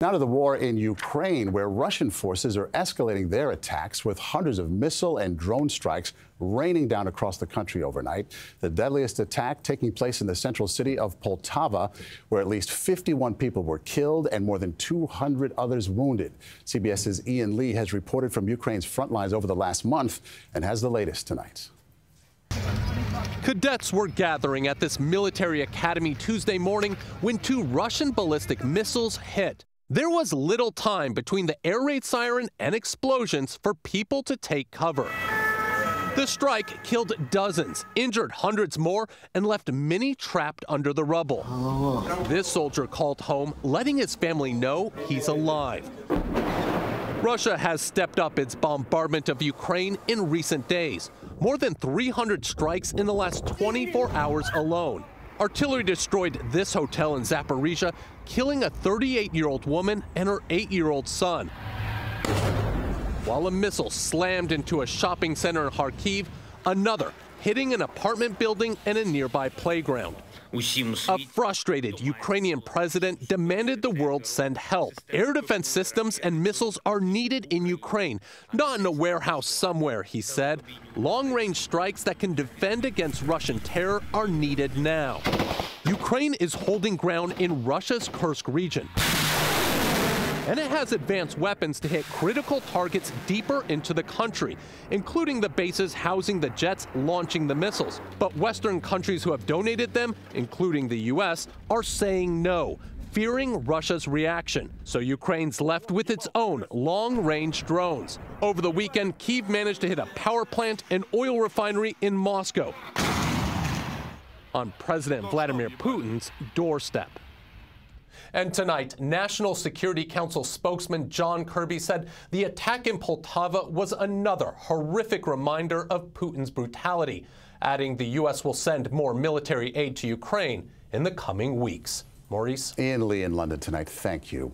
Now to the war in Ukraine, where Russian forces are escalating their attacks with hundreds of missile and drone strikes raining down across the country overnight. The deadliest attack taking place in the central city of Poltava, where at least 51 people were killed and more than 200 others wounded. CBS's Ian Lee has reported from Ukraine's front lines over the last month and has the latest tonight. Cadets were gathering at this military academy Tuesday morning when two Russian ballistic missiles hit. There was little time between the air raid siren and explosions for people to take cover. The strike killed dozens, injured hundreds more, and left many trapped under the rubble. This soldier called home, letting his family know he's alive. Russia has stepped up its bombardment of Ukraine in recent days. More than 300 strikes in the last 24 hours alone. Artillery destroyed this hotel in Zaporizhia, killing a 38 year old woman and her 8 year old son. While a missile slammed into a shopping center in Kharkiv, another hitting an apartment building and a nearby playground. A frustrated Ukrainian president demanded the world send help. Air defense systems and missiles are needed in Ukraine, not in a warehouse somewhere, he said. Long range strikes that can defend against Russian terror are needed now. Ukraine is holding ground in Russia's Kursk region and it has advanced weapons to hit critical targets deeper into the country, including the bases housing the jets launching the missiles. But Western countries who have donated them, including the U.S., are saying no, fearing Russia's reaction. So Ukraine's left with its own long range drones. Over the weekend, Kiev managed to hit a power plant and oil refinery in Moscow on President Vladimir Putin's doorstep. And tonight, National Security Council spokesman John Kirby said the attack in Poltava was another horrific reminder of Putin's brutality, adding the U.S. will send more military aid to Ukraine in the coming weeks. Maurice? Ian Lee in London tonight. Thank you.